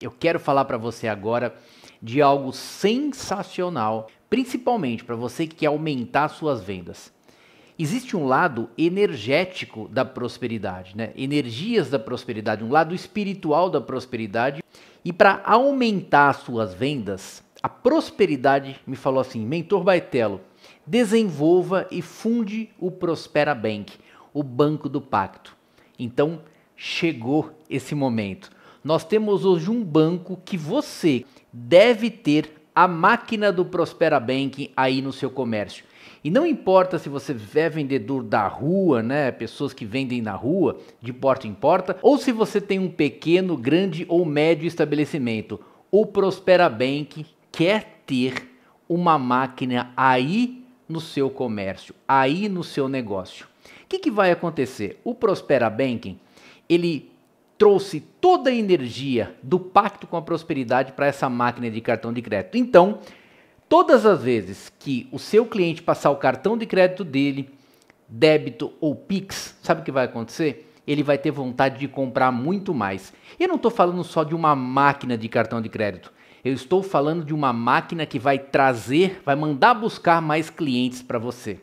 Eu quero falar para você agora de algo sensacional, principalmente para você que quer aumentar suas vendas. Existe um lado energético da prosperidade, né? Energias da prosperidade, um lado espiritual da prosperidade. E para aumentar suas vendas, a prosperidade me falou assim: Mentor Baitelo, desenvolva e funde o Prospera Bank, o banco do pacto. Então, chegou esse momento nós temos hoje um banco que você deve ter a máquina do Prospera Bank aí no seu comércio. E não importa se você é vendedor da rua, né, pessoas que vendem na rua, de porta em porta, ou se você tem um pequeno, grande ou médio estabelecimento, o Prospera Bank quer ter uma máquina aí no seu comércio, aí no seu negócio. O que, que vai acontecer? O Prospera Banking, ele trouxe toda a energia do pacto com a prosperidade para essa máquina de cartão de crédito. Então, todas as vezes que o seu cliente passar o cartão de crédito dele, débito ou Pix, sabe o que vai acontecer? Ele vai ter vontade de comprar muito mais. Eu não estou falando só de uma máquina de cartão de crédito. Eu estou falando de uma máquina que vai trazer, vai mandar buscar mais clientes para você.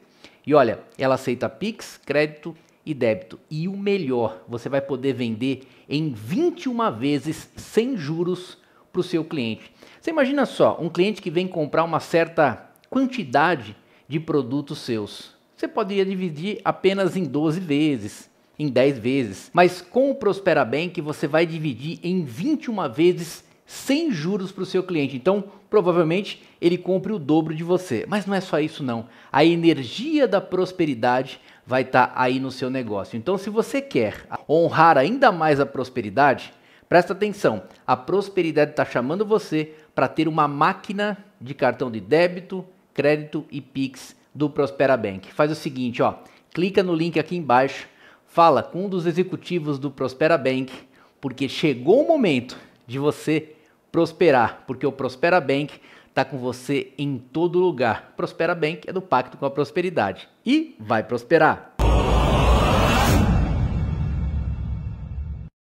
E olha, ela aceita Pix, crédito e débito. E o melhor, você vai poder vender em 21 vezes sem juros para o seu cliente. Você imagina só, um cliente que vem comprar uma certa quantidade de produtos seus. Você poderia dividir apenas em 12 vezes, em 10 vezes, mas com o Prospera Bank você vai dividir em 21 vezes sem juros para o seu cliente. Então, provavelmente ele compre o dobro de você. Mas não é só isso não. A energia da prosperidade vai estar tá aí no seu negócio. Então, se você quer honrar ainda mais a prosperidade, presta atenção. A prosperidade está chamando você para ter uma máquina de cartão de débito, crédito e Pix do Prospera Bank. Faz o seguinte, ó, clica no link aqui embaixo, fala com um dos executivos do Prospera Bank, porque chegou o momento de você prosperar, porque o Prospera Bank está com você em todo lugar. Prospera Bank é do pacto com a prosperidade e vai prosperar.